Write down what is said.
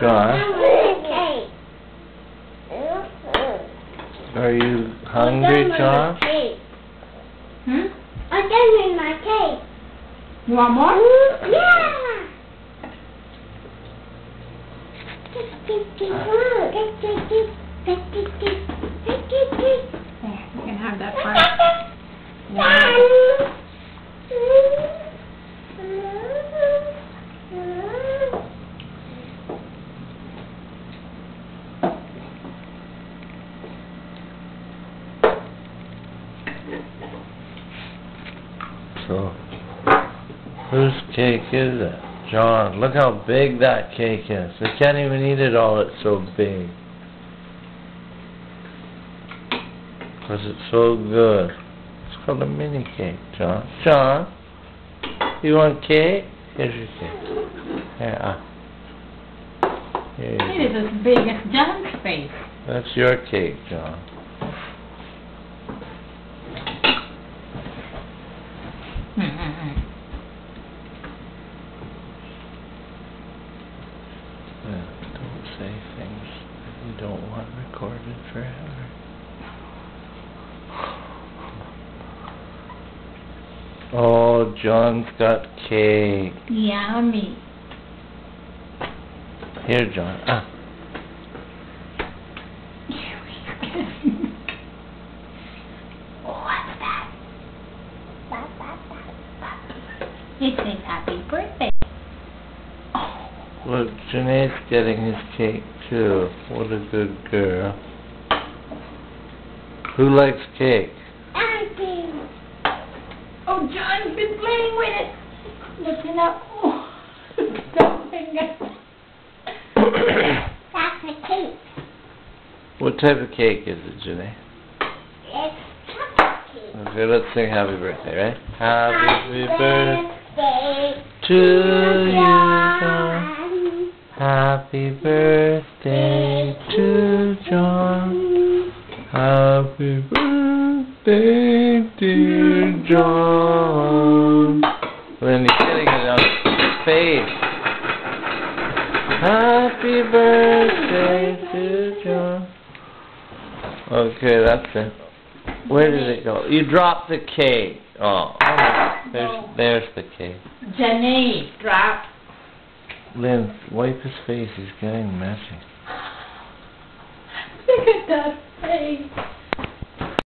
John, are you hungry, John? Hmm? I done in my cake. You want more? Yeah. So, whose cake is it? John, look how big that cake is. I can't even eat it all, it's so big. Because it's so good. It's called a mini cake, John. John, you want cake? Here's your cake. Here, ah. Here you It is as big as John's face. That's your cake, John. Mm-mm-mm. Yeah, don't say things that you don't want recorded forever. Oh, John's got cake. Yummy. Here, John. Ah, What's that? It says happy birthday. Look, Janae's getting his cake too. What a good girl. Who likes cake? oh John's been playing with it. Looking up. Oh. That's a cake. what type of cake is it, Janae? It's chocolate cake. Okay, let's sing happy birthday, right? Happy birthday birthday to. Happy birthday to John. Happy birthday, dear John. He's getting it on his face. Happy birthday to John. Okay, that's it. Where did it go? You dropped the cake. Oh, there's there's the cake. Janae, drop. Lynn, wipe his face. He's getting messy. Look at that face.